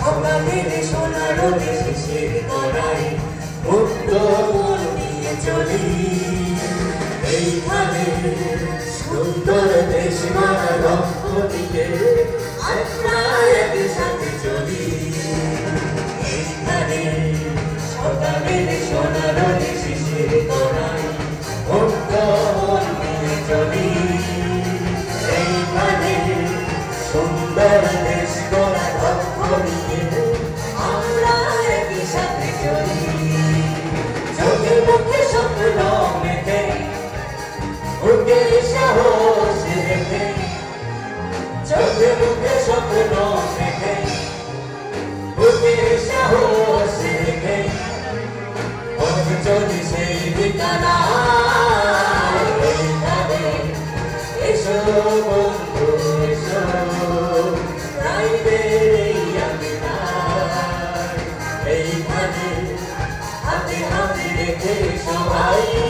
সকালের সোনার শিশির করাই মুক্ত মন নিয়ে চলি এইখানে সুন্দর দেশ মারা লক্ষ্য দিকে আমরা সাথে চলি এইখানে সকালের সোনার শিশির করাই মুক্ত মন নিয়ে চলি এইখানে সুন্দর দেশ বুকে সাহস রেখে চোখে মুখে স্বপ্ন মেখে বুকে সাহস রেখে পথ চলি সেই ঠিকানা এসো বন্ধু, এসো রাইদের এইখানে হাতে হাতে রেখে সবাই